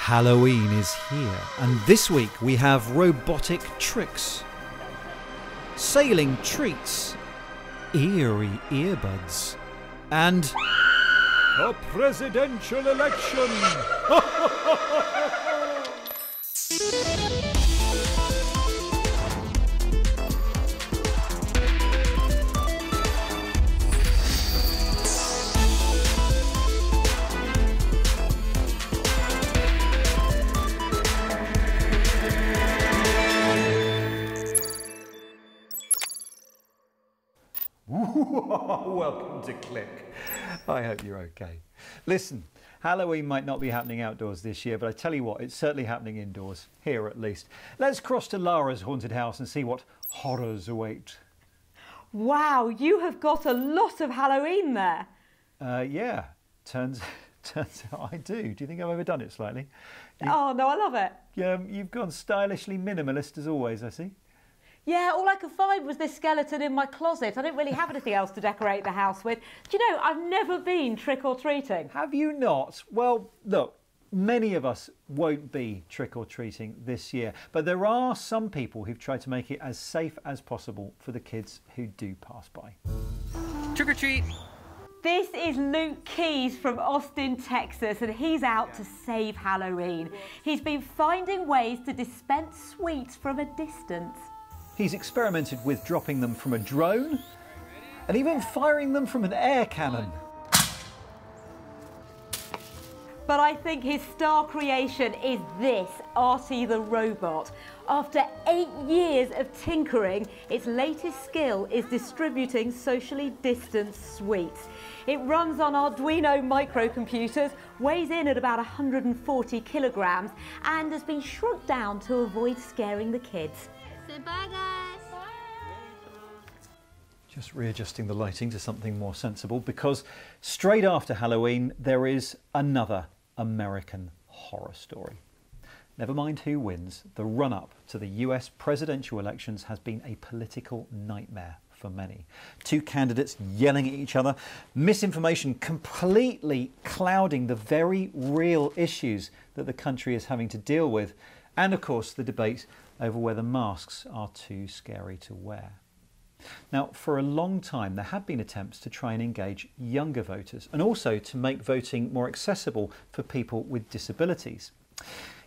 Halloween is here, and this week we have robotic tricks, sailing treats, eerie earbuds, and A presidential election! Welcome to Click. I hope you're okay. Listen, Halloween might not be happening outdoors this year, but I tell you what, it's certainly happening indoors, here at least. Let's cross to Lara's haunted house and see what horrors await. Wow, you have got a lot of Halloween there. Uh, yeah, turns turns out I do. Do you think I've overdone it slightly? Oh, no, I love it. Um, you've gone stylishly minimalist as always, I see. Yeah, all I could find was this skeleton in my closet. I didn't really have anything else to decorate the house with. Do you know, I've never been trick or treating. Have you not? Well, look, many of us won't be trick or treating this year, but there are some people who've tried to make it as safe as possible for the kids who do pass by. Trick or treat! This is Luke Keys from Austin, Texas, and he's out to save Halloween. He's been finding ways to dispense sweets from a distance. He's experimented with dropping them from a drone and even firing them from an air cannon. But I think his star creation is this, Artie the robot. After eight years of tinkering, its latest skill is distributing socially distanced sweets. It runs on Arduino microcomputers, weighs in at about 140 kilograms, and has been shrunk down to avoid scaring the kids. Say bye, guys. Just readjusting the lighting to something more sensible because straight after Halloween there is another American horror story. Never mind who wins, the run up to the US presidential elections has been a political nightmare for many. Two candidates yelling at each other, misinformation completely clouding the very real issues that the country is having to deal with, and of course the debate over whether masks are too scary to wear. Now, for a long time, there have been attempts to try and engage younger voters and also to make voting more accessible for people with disabilities.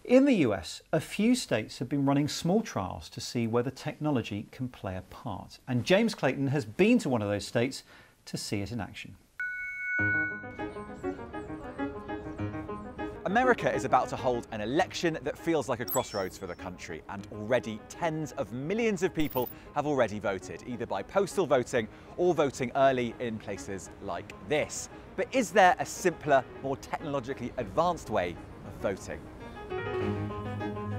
In the US, a few states have been running small trials to see whether technology can play a part. And James Clayton has been to one of those states to see it in action. America is about to hold an election that feels like a crossroads for the country, and already tens of millions of people have already voted, either by postal voting or voting early in places like this. But is there a simpler, more technologically advanced way of voting?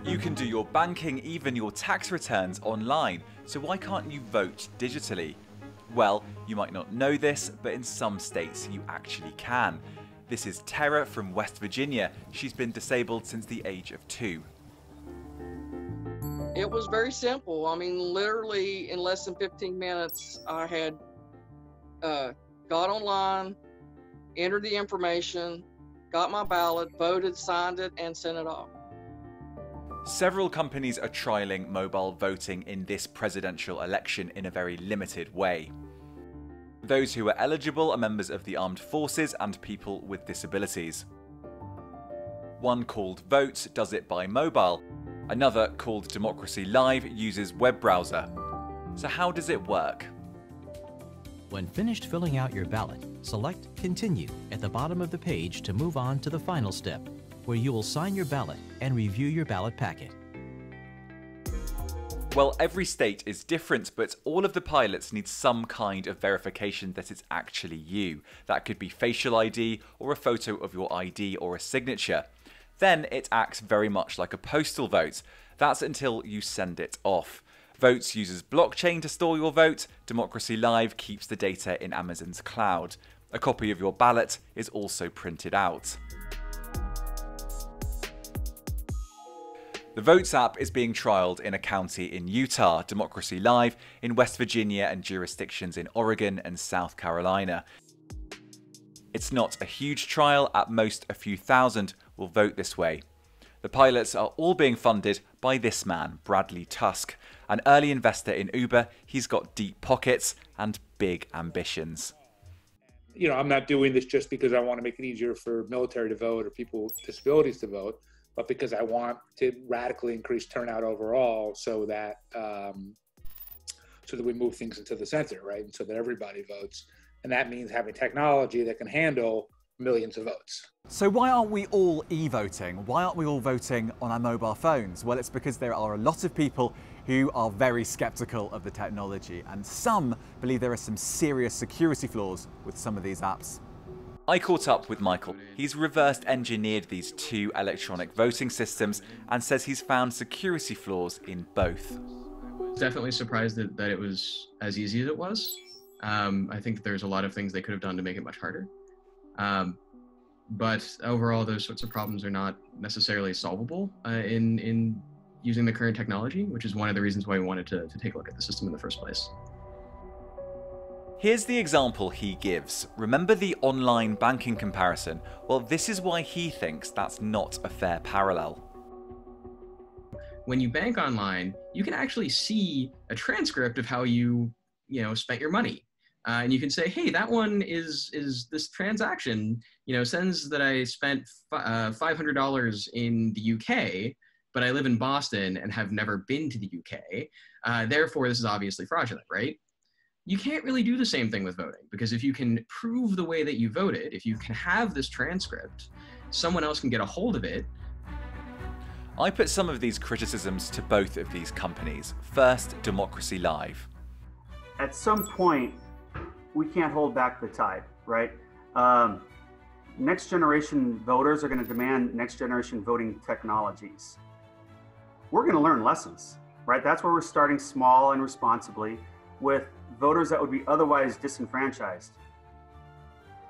You can do your banking, even your tax returns online, so why can't you vote digitally? Well, you might not know this, but in some states you actually can. This is Tara from West Virginia. She's been disabled since the age of two. It was very simple. I mean, literally in less than 15 minutes, I had uh, got online, entered the information, got my ballot, voted, signed it, and sent it off. Several companies are trialling mobile voting in this presidential election in a very limited way. Those who are eligible are members of the armed forces and people with disabilities. One called Voatz does it by mobile. Another called Democracy Live uses web browser. So how does it work? When finished filling out your ballot, select Continue at the bottom of the page to move on to the final step, where you will sign your ballot and review your ballot packet. Well, every state is different, but all of the pilots need some kind of verification that it's actually you. That could be facial ID, or a photo of your ID, or a signature. Then it acts very much like a postal vote. That's until you send it off. Voatz uses blockchain to store your vote. Democracy Live keeps the data in Amazon's cloud. A copy of your ballot is also printed out. The Voatz app is being trialled in a county in Utah, Democracy Live in West Virginia, and jurisdictions in Oregon and South Carolina. It's not a huge trial, at most a few thousand will vote this way. The pilots are all being funded by this man, Bradley Tusk. An early investor in Uber, he's got deep pockets and big ambitions. You know, I'm not doing this just because I want to make it easier for military to vote or people with disabilities to vote, but because I want to radically increase turnout overall so that um, so that we move things into the center, right? And so that everybody votes. And that means having technology that can handle millions of votes. So why aren't we all e-voting? Why aren't we all voting on our mobile phones? Well, it's because there are a lot of people who are very skeptical of the technology and some believe there are some serious security flaws with some of these apps. I caught up with Michael. He's reversed engineered these two electronic voting systems and says he's found security flaws in both. Definitely surprised that, that it was as easy as it was. Um, I think there's a lot of things they could have done to make it much harder. Um, but overall, those sorts of problems are not necessarily solvable uh, in in using the current technology, which is one of the reasons why we wanted to, to take a look at the system in the first place. Here's the example he gives. Remember the online banking comparison? Well, this is why he thinks that's not a fair parallel. When you bank online, you can actually see a transcript of how you, you know, spent your money. Uh, and you can say, hey, that one is is this transaction, you know, sends that I spent uh, $500 in the UK, but I live in Boston and have never been to the UK. Uh, therefore, this is obviously fraudulent, right? You can't really do the same thing with voting because if you can prove the way that you voted, if you can have this transcript, someone else can get a hold of it. I put some of these criticisms to both of these companies. First, Democracy Live. At some point, we can't hold back the tide, right? Um, next generation voters are going to demand next generation voting technologies. We're going to learn lessons, right? That's where we're starting small and responsibly with voters that would be otherwise disenfranchised.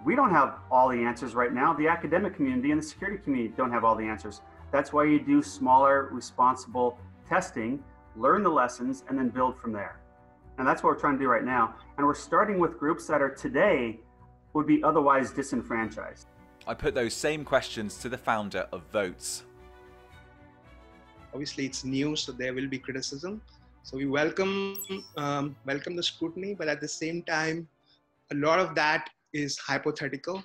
We don't have all the answers right now. The academic community and the security community don't have all the answers. That's why you do smaller, responsible testing, learn the lessons, and then build from there. And that's what we're trying to do right now. And we're starting with groups that are today would be otherwise disenfranchised. I put those same questions to the founder of Voatz. Obviously, it's new, so there will be criticism. So we welcome um, welcome the scrutiny, but at the same time, a lot of that is hypothetical.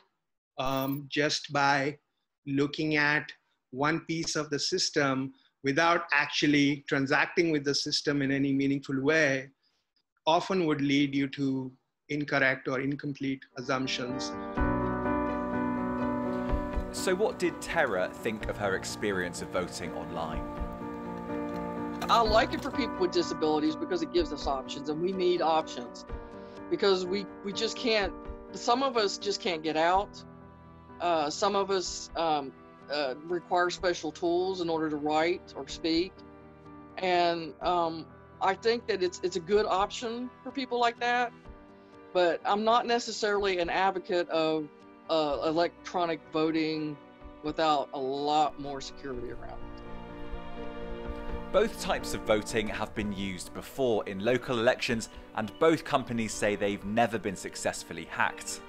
Um, just by looking at one piece of the system without actually transacting with the system in any meaningful way, often would lead you to incorrect or incomplete assumptions. So, what did Tara think of her experience of voting online? I like it for people with disabilities because it gives us options, and we need options because we we just can't. Some of us just can't get out. Uh, some of us um, uh, require special tools in order to write or speak, and um, I think that it's it's a good option for people like that. But I'm not necessarily an advocate of uh, electronic voting without a lot more security around it. Both types of voting have been used before in local elections, and both companies say they've never been successfully hacked.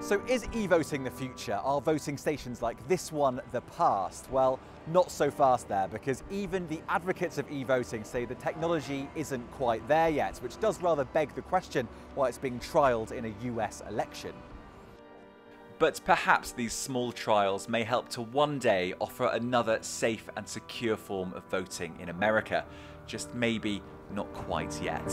So is e-voting the future? Are voting stations like this one the past? Well, not so fast there because even the advocates of e-voting say the technology isn't quite there yet, which does rather beg the question why it's being trialled in a US election. But perhaps these small trials may help to one day offer another safe and secure form of voting in America. Just maybe not quite yet.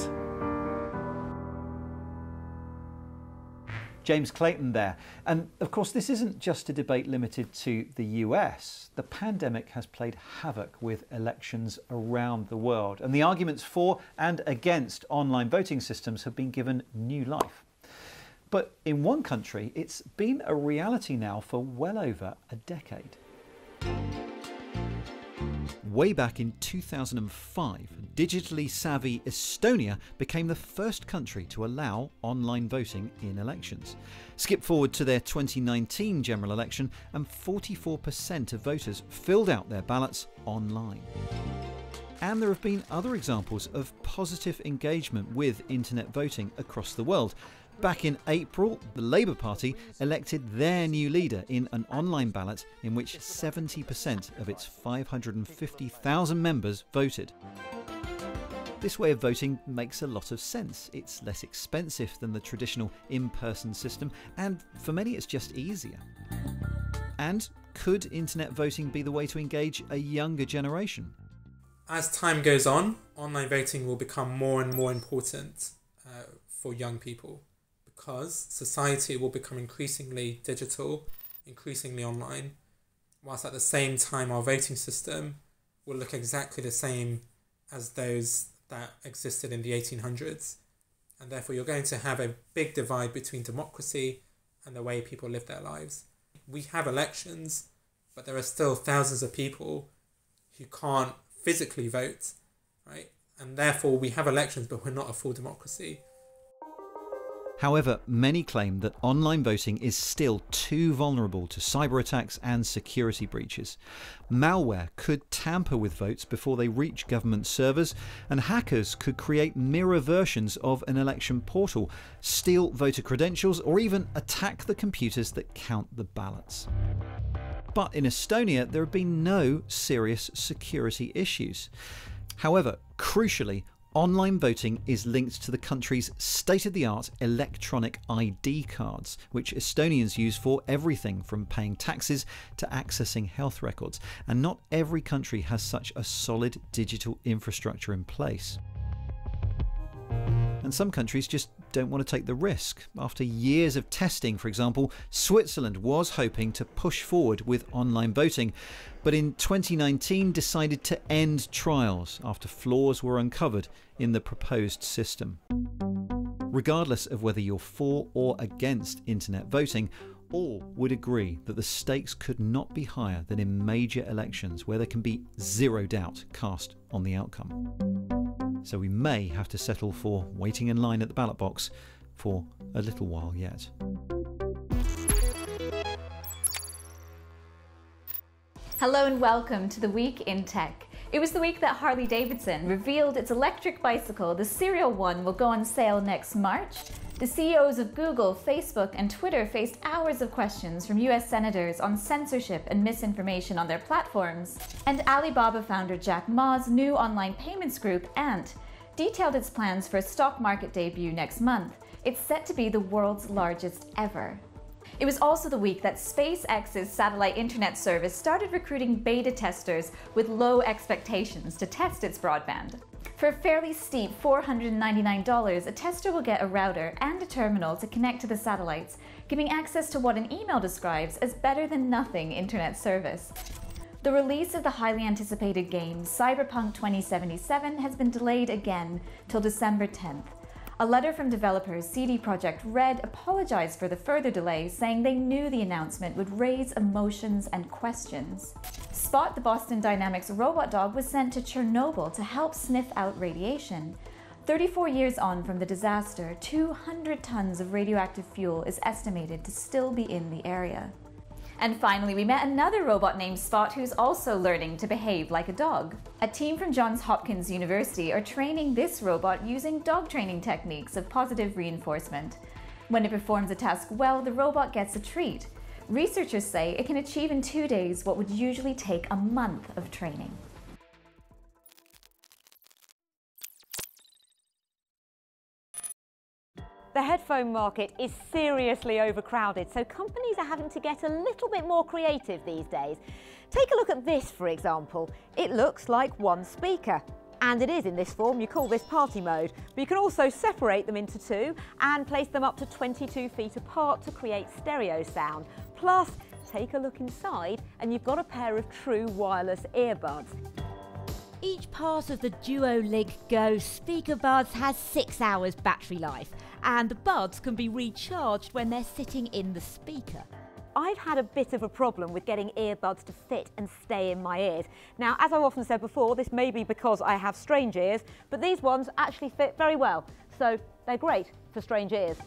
James Clayton there. And of course, this isn't just a debate limited to the US. The pandemic has played havoc with elections around the world, and the arguments for and against online voting systems have been given new life. But in one country, it's been a reality now for well over a decade. Way back in 2005, digitally savvy Estonia became the first country to allow online voting in elections. Skip forward to their 2019 general election, and 44% of voters filled out their ballots online. And there have been other examples of positive engagement with internet voting across the world. Back in April, the Labour Party elected their new leader in an online ballot in which 70% of its 550,000 members voted. This way of voting makes a lot of sense. It's less expensive than the traditional in person system, and for many, it's just easier. And could internet voting be the way to engage a younger generation? As time goes on, online voting will become more and more important uh, for young people because society will become increasingly digital, increasingly online, whilst at the same time, our voting system will look exactly the same as those that existed in the 1800s. And therefore, you're going to have a big divide between democracy and the way people live their lives. We have elections, but there are still thousands of people who can't physically vote, right? And therefore, we have elections, but we're not a full democracy. However, many claim that online voting is still too vulnerable to cyber attacks and security breaches. Malware could tamper with votes before they reach government servers, and hackers could create mirror versions of an election portal, steal voter credentials, or even attack the computers that count the ballots. But in Estonia, there have been no serious security issues. However, crucially, online voting is linked to the country's state of the art electronic ID cards, which Estonians use for everything from paying taxes to accessing health records. And not every country has such a solid digital infrastructure in place. And some countries just don't want to take the risk. After years of testing, for example, Switzerland was hoping to push forward with online voting, but in 2019 decided to end trials after flaws were uncovered in the proposed system. Regardless of whether you're for or against internet voting, all would agree that the stakes could not be higher than in major elections where there can be zero doubt cast on the outcome. So we may have to settle for waiting in line at the ballot box for a little while yet. Hello and welcome to the Week in Tech. It was the week that Harley Davidson revealed its electric bicycle, the Serial One, will go on sale next March. The CEOs of Google, Facebook, and Twitter faced hours of questions from US senators on censorship and misinformation on their platforms. And Alibaba founder Jack Ma's new online payments group, Ant, detailed its plans for a stock market debut next month. It's set to be the world's largest ever. It was also the week that SpaceX's satellite internet service started recruiting beta testers with low expectations to test its broadband. For a fairly steep $499, a tester will get a router and a terminal to connect to the satellites, giving access to what an email describes as better than nothing internet service. The release of the highly anticipated game Cyberpunk 2077 has been delayed again till December 10th. A letter from developers CD Projekt Red apologized for the further delay, saying they knew the announcement would raise emotions and questions. Spot the Boston Dynamics robot dog was sent to Chernobyl to help sniff out radiation. 34 years on from the disaster, 200 tons of radioactive fuel is estimated to still be in the area. And finally, we met another robot named Spot who's also learning to behave like a dog. A team from Johns Hopkins University are training this robot using dog training techniques of positive reinforcement. When it performs a task well, the robot gets a treat. Researchers say it can achieve in two days what would usually take a month of training. The headphone market is seriously overcrowded, so companies are having to get a little bit more creative these days. Take a look at this, for example. It looks like one speaker. And it is in this form, you call this party mode. But you can also separate them into two and place them up to 22 feet apart to create stereo sound. Plus, take a look inside and you've got a pair of true wireless earbuds. Each part of the Duolink Go speaker buds has six hours battery life, and the buds can be recharged when they're sitting in the speaker. I've had a bit of a problem with getting earbuds to fit and stay in my ears. Now, as I've often said before, this may be because I have strange ears, but these ones actually fit very well. So they're great for strange ears.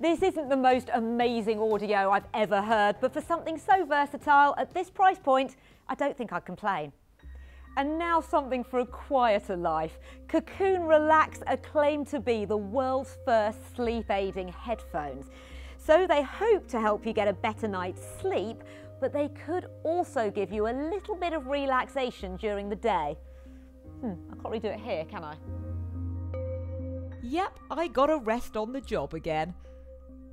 This isn't the most amazing audio I've ever heard, but for something so versatile at this price point, I don't think I'd complain. And now something for a quieter life. Cocoon Relax are claimed to be the world's first sleep aiding headphones. So they hope to help you get a better night's sleep, but they could also give you a little bit of relaxation during the day. Hmm, I can't really do it here, can I? Yep, I got a rest on the job again.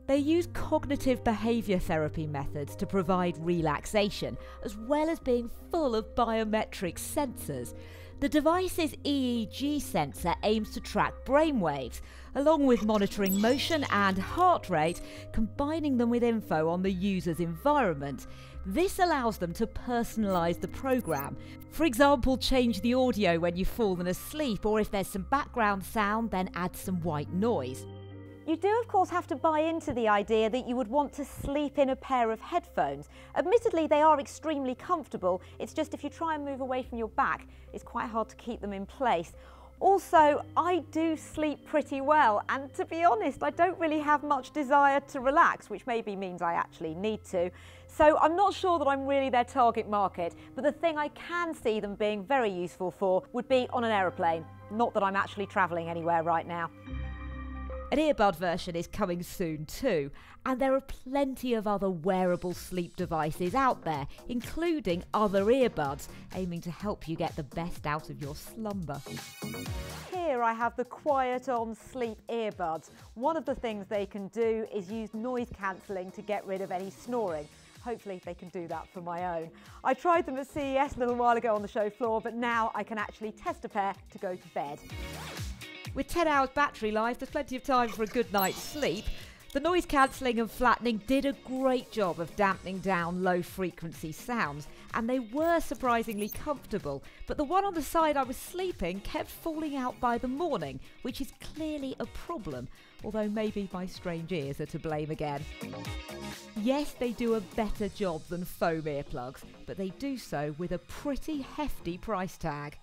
They use cognitive behaviour therapy methods to provide relaxation, as well as being full of biometric sensors. The device's EEG sensor aims to track brainwaves, along with monitoring motion and heart rate, combining them with info on the user's environment. This allows them to personalise the programme. For example, change the audio when you've fallen asleep, or if there's some background sound, then add some white noise. You do, of course, have to buy into the idea that you would want to sleep in a pair of headphones. Admittedly, they are extremely comfortable. It's just if you try and move away from your back, it's quite hard to keep them in place. Also, I do sleep pretty well, and to be honest, I don't really have much desire to relax, which maybe means I actually need to. So I'm not sure that I'm really their target market, but the thing I can see them being very useful for would be on an aeroplane. Not that I'm actually travelling anywhere right now. An earbud version is coming soon too, and there are plenty of other wearable sleep devices out there, including other earbuds, aiming to help you get the best out of your slumber. Here I have the QuietOn Sleep earbuds. One of the things they can do is use noise cancelling to get rid of any snoring. Hopefully they can do that for my own. I tried them at CES a little while ago on the show floor, but now I can actually test a pair to go to bed. With 10 hours battery life, there's plenty of time for a good night's sleep. The noise cancelling and flattening did a great job of dampening down low frequency sounds, and they were surprisingly comfortable. But the one on the side I was sleeping kept falling out by the morning, which is clearly a problem, although maybe my strange ears are to blame again. Yes, they do a better job than foam earplugs, but they do so with a pretty hefty price tag.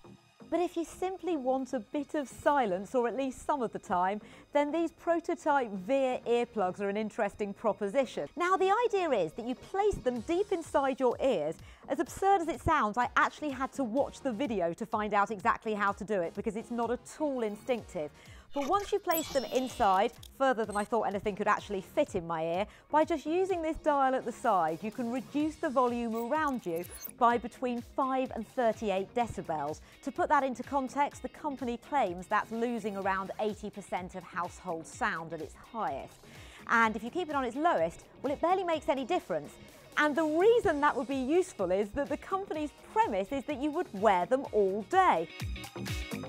But if you simply want a bit of silence, or at least some of the time, then these prototype Veer earplugs are an interesting proposition. Now, the idea is that you place them deep inside your ears. As absurd as it sounds, I actually had to watch the video to find out exactly how to do it because it's not at all instinctive. But once you place them inside, further than I thought anything could actually fit in my ear, by just using this dial at the side, you can reduce the volume around you by between 5 and 38 decibels. To put that into context, the company claims that's losing around 80% of household sound at its highest. And if you keep it on its lowest, well, it barely makes any difference. And the reason that would be useful is that the company's premise is that you would wear them all day.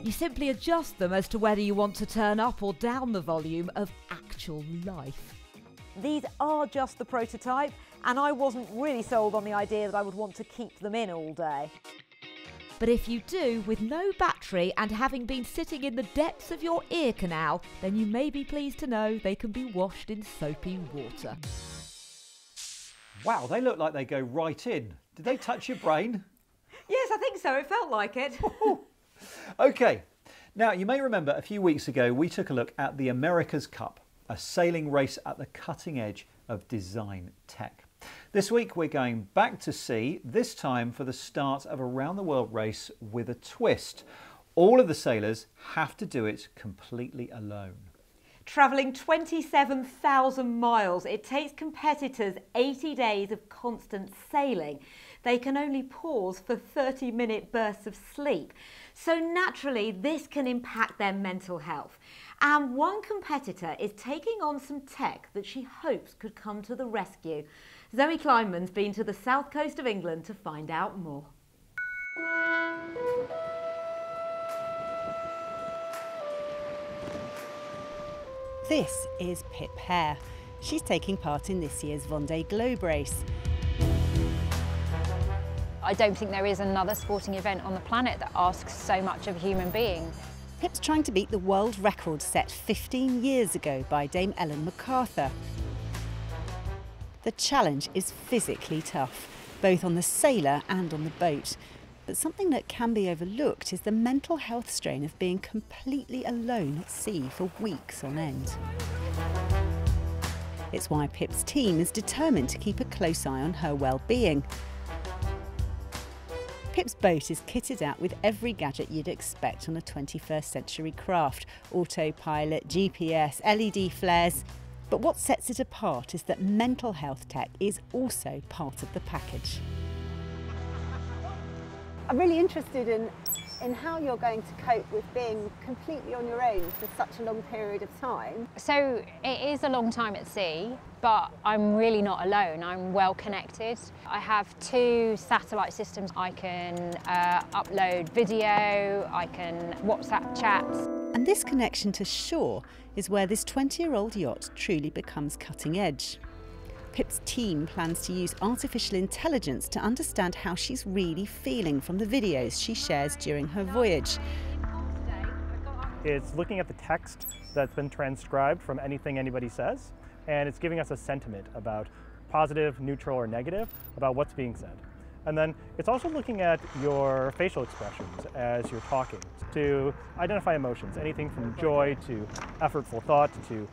You simply adjust them as to whether you want to turn up or down the volume of actual life. These are just the prototype, and I wasn't really sold on the idea that I would want to keep them in all day. But if you do, with no battery and having been sitting in the depths of your ear canal, then you may be pleased to know they can be washed in soapy water. Wow, they look like they go right in. Did they touch your brain? Yes, I think so. It felt like it. Okay, now you may remember a few weeks ago we took a look at the America's Cup, a sailing race at the cutting edge of design tech. This week we're going back to sea, this time for the start of a round the world race with a twist. All of the sailors have to do it completely alone. Travelling 27,000 miles, it takes competitors 80 days of constant sailing. They can only pause for 30 minute bursts of sleep. So naturally, this can impact their mental health. And one competitor is taking on some tech that she hopes could come to the rescue. Zoe Kleinman's been to the south coast of England to find out more. This is Pip Hare. She's taking part in this year's Vendée Globe race. I don't think there is another sporting event on the planet that asks so much of a human being. Pip's trying to beat the world record set 15 years ago by Dame Ellen MacArthur. The challenge is physically tough, both on the sailor and on the boat. But something that can be overlooked is the mental health strain of being completely alone at sea for weeks on end. It's why Pip's team is determined to keep a close eye on her well-being. Pip's boat is kitted out with every gadget you'd expect on a 21st century craft autopilot, GPS, LED flares. But what sets it apart is that mental health tech is also part of the package. I'm really interested in in how you're going to cope with being completely on your own for such a long period of time. So it is a long time at sea, but I'm really not alone. I'm well connected. I have two satellite systems. I can uh, upload video, I can WhatsApp chats. And this connection to shore is where this 20 year old yacht truly becomes cutting edge. Pip's team plans to use artificial intelligence to understand how she's really feeling from the videos she shares during her voyage. It's looking at the text that's been transcribed from anything anybody says, and it's giving us a sentiment about positive, neutral, or negative about what's being said. And then it's also looking at your facial expressions as you're talking to identify emotions, anything from joy to effortful thought to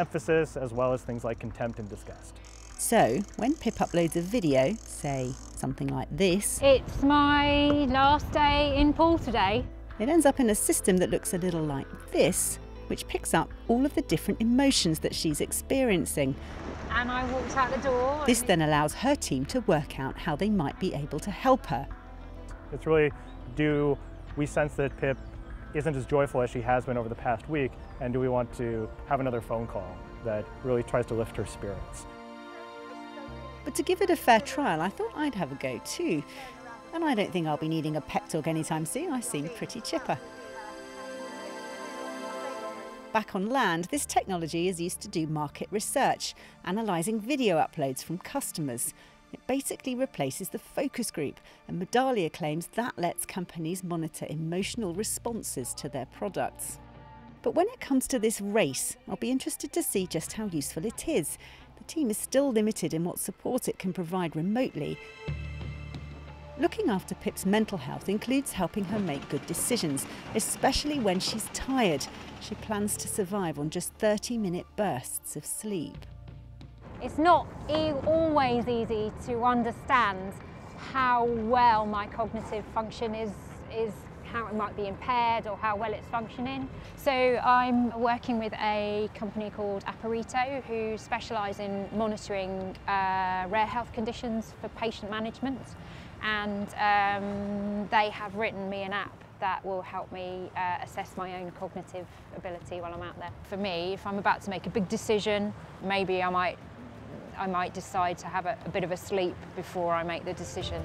emphasis, as well as things like contempt and disgust. So, when Pip uploads a video, say something like this, It's my last day in pool today. it ends up in a system that looks a little like this, which picks up all of the different emotions that she's experiencing. And I walked out the door. This then allows her team to work out how they might be able to help her. It's really do we sense that Pip isn't as joyful as she has been over the past week, and do we want to have another phone call that really tries to lift her spirits? But to give it a fair trial, I thought I'd have a go too. And I don't think I'll be needing a pep talk anytime soon. I seem pretty chipper. Back on land, this technology is used to do market research, analysing video uploads from customers. It basically replaces the focus group, and Medallia claims that lets companies monitor emotional responses to their products. But when it comes to this race, I'll be interested to see just how useful it is. The team is still limited in what support it can provide remotely. Looking after Pip's mental health includes helping her make good decisions, especially when she's tired. She plans to survive on just 30 minute bursts of sleep. It's not e- always easy to understand how well my cognitive function is, is how it might be impaired or how well it's functioning. So I'm working with a company called Aparito who specialise in monitoring uh, rare health conditions for patient management and um, they have written me an app that will help me uh, assess my own cognitive ability while I'm out there. For me, if I'm about to make a big decision, maybe I might I might decide to have a, a bit of a sleep before I make the decision.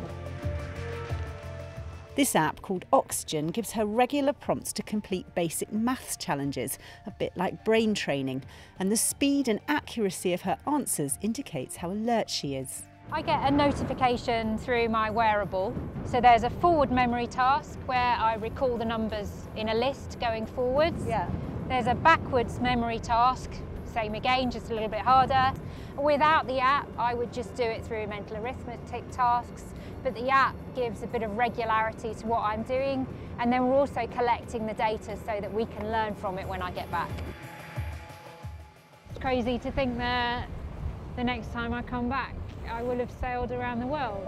This app called Oxygen gives her regular prompts to complete basic maths challenges, a bit like brain training, and the speed and accuracy of her answers indicates how alert she is. I get a notification through my wearable. So there's a forward memory task where I recall the numbers in a list going forwards. Yeah. There's a backwards memory task, same again, just a little bit harder. Without the app, I would just do it through mental arithmetic tasks, but the app gives a bit of regularity to what I'm doing, and then we're also collecting the data so that we can learn from it when I get back. It's crazy to think that the next time I come back, I will have sailed around the world.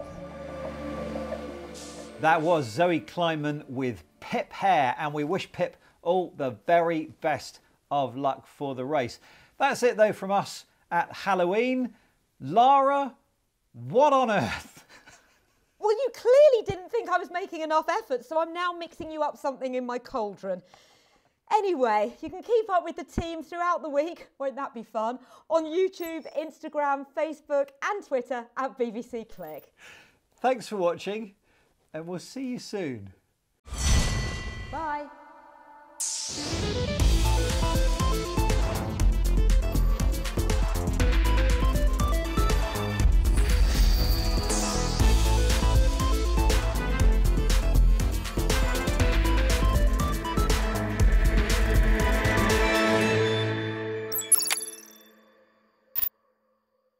That was Zoe Kleinman with Pip Hare, and we wish Pip all the very best of luck for the race. That's it though from us at Halloween. Lara, what on earth? Well, you clearly didn't think I was making enough effort, so I'm now mixing you up something in my cauldron. Anyway, you can keep up with the team throughout the week, won't that be fun? On YouTube, Instagram, Facebook, and Twitter at BBC Click. Thanks for watching, and we'll see you soon. Bye.